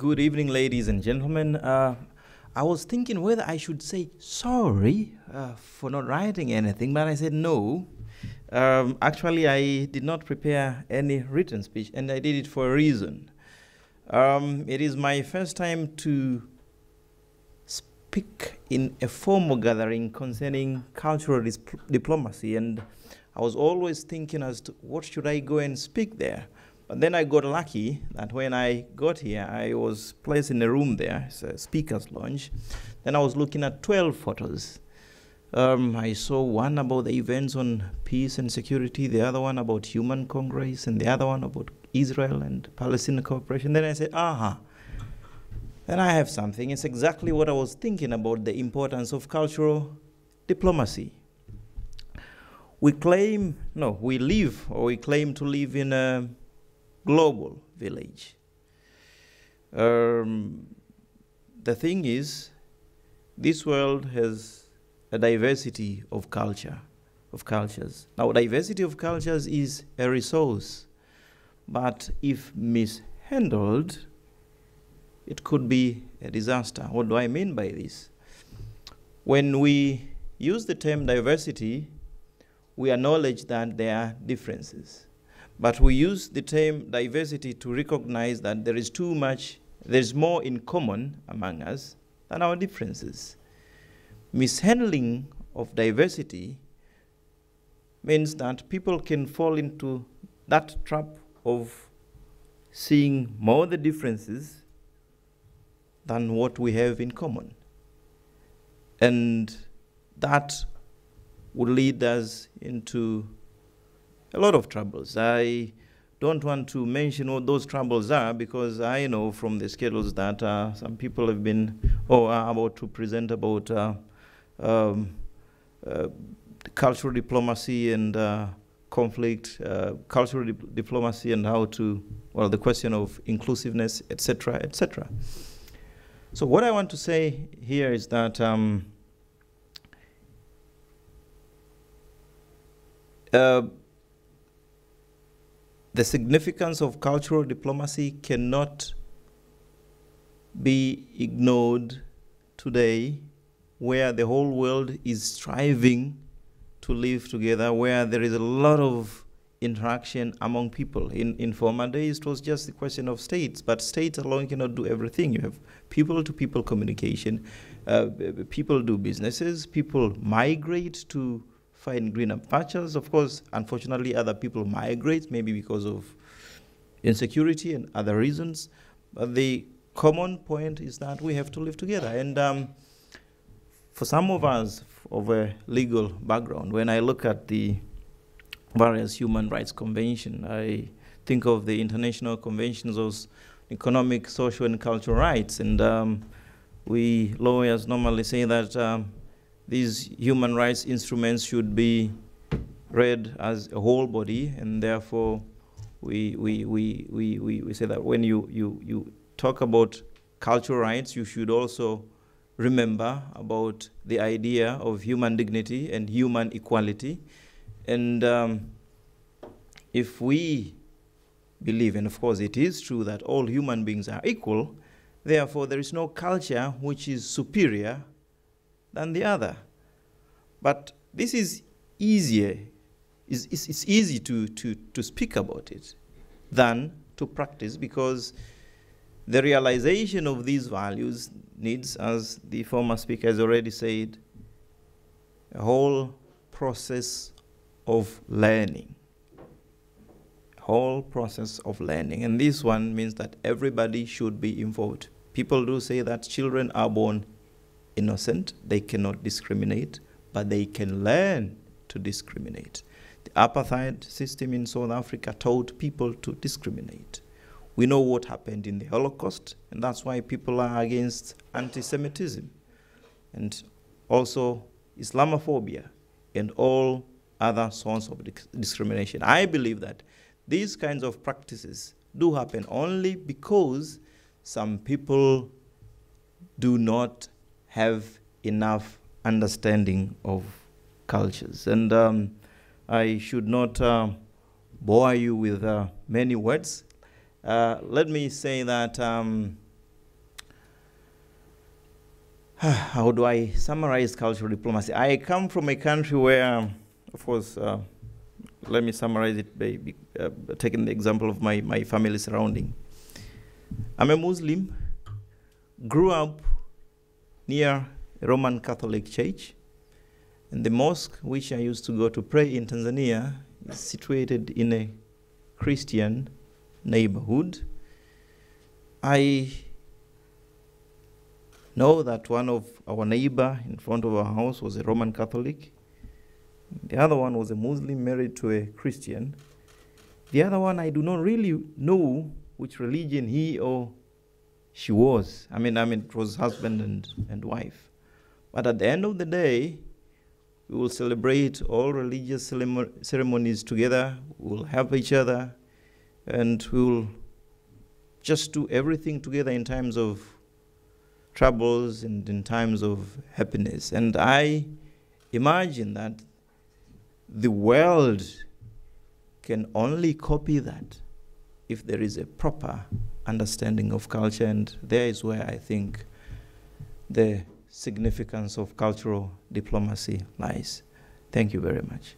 good evening, ladies and gentlemen. Uh, I was thinking whether I should say sorry uh, for not writing anything, but I said no. Um, actually, I did not prepare any written speech, and I did it for a reason. Um, it is my first time to speak in a formal gathering concerning cultural diplomacy, and I was always thinking as to what should I go and speak there. But then I got lucky that when I got here, I was placed in a room there, it's a speaker's lounge. Then I was looking at 12 photos. Um, I saw one about the events on peace and security, the other one about human congress, and the other one about Israel and Palestinian cooperation. Then I said, aha, then I have something. It's exactly what I was thinking about the importance of cultural diplomacy. We claim, no, we live or we claim to live in a global village. Um, the thing is, this world has a diversity of culture, of cultures. Now, diversity of cultures is a resource, but if mishandled, it could be a disaster. What do I mean by this? When we use the term diversity, we acknowledge that there are differences. But we use the term diversity to recognize that there is too much, there's more in common among us than our differences. Mishandling of diversity means that people can fall into that trap of seeing more the differences than what we have in common. And that would lead us into a lot of troubles. I don't want to mention what those troubles are because I know from the schedules that uh, some people have been or are about to present about uh, um, uh, cultural diplomacy and uh, conflict, uh, cultural dip- diplomacy, and how to well the question of inclusiveness, etc., etc. So what I want to say here is that. Um, uh, the significance of cultural diplomacy cannot be ignored today, where the whole world is striving to live together, where there is a lot of interaction among people. In, in former days, it was just the question of states, but states alone cannot do everything. You have people to people communication, uh, people do businesses, people migrate to find greener pastures. Of course, unfortunately, other people migrate, maybe because of insecurity and other reasons. But the common point is that we have to live together. And um, for some of us of a legal background, when I look at the various human rights convention, I think of the international conventions of economic, social, and cultural rights. And um, we lawyers normally say that um, these human rights instruments should be read as a whole body, and therefore we, we, we, we, we, we say that when you, you, you talk about cultural rights, you should also remember about the idea of human dignity and human equality. And um, if we believe, and of course it is true that all human beings are equal, therefore there is no culture which is superior than the other. But this is easier, it's, it's, it's easy to, to, to speak about it than to practice because the realization of these values needs, as the former speaker has already said, a whole process of learning. A whole process of learning. And this one means that everybody should be involved. People do say that children are born innocent, they cannot discriminate, but they can learn to discriminate. The apartheid system in South Africa taught people to discriminate. We know what happened in the Holocaust, and that's why people are against anti Semitism and also Islamophobia and all other sorts of discrimination. I believe that these kinds of practices do happen only because some people do not have enough understanding of cultures. And um, I should not uh, bore you with uh, many words. Uh, let me say that um, how do I summarize cultural diplomacy? I come from a country where, of course, uh, let me summarize it by uh, taking the example of my, my family surrounding. I'm a Muslim, grew up near a Roman Catholic church, and the mosque which I used to go to pray in Tanzania is situated in a Christian neighborhood. I know that one of our neighbor in front of our house was a Roman Catholic. The other one was a Muslim married to a Christian. The other one, I do not really know which religion he or she was. I mean, I mean, it was husband and, and wife. But at the end of the day, we will celebrate all religious ceremonies together. We will help each other, and we will just do everything together in times of troubles and in times of happiness. And I imagine that the world can only copy that if there is a proper understanding of culture. And there is where I think the significance of cultural diplomacy lies. Thank you very much.